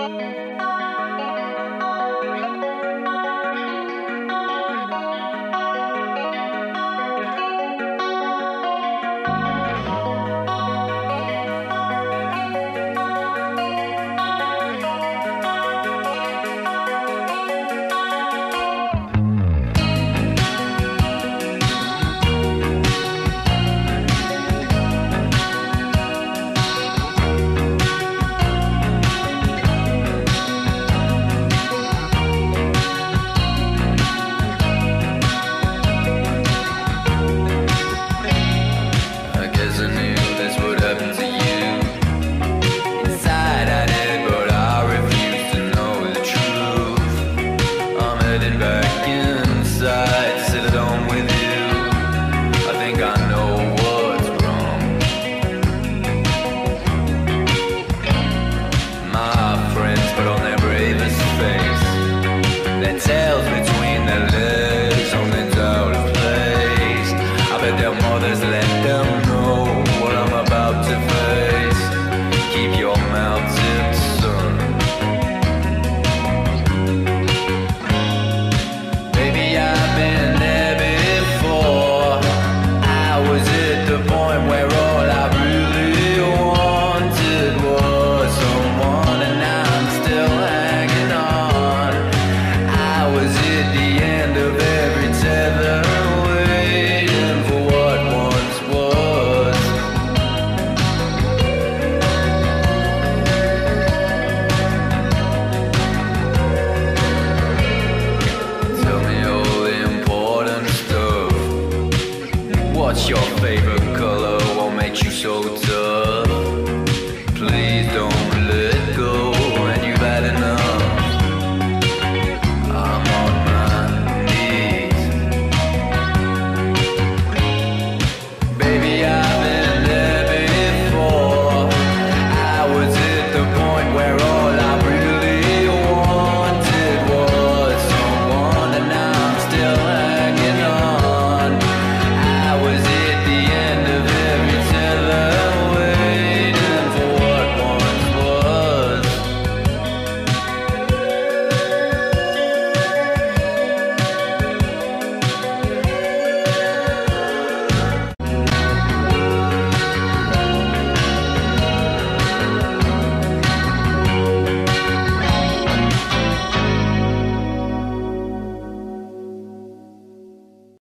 Música What's your favorite color? What makes you so tough?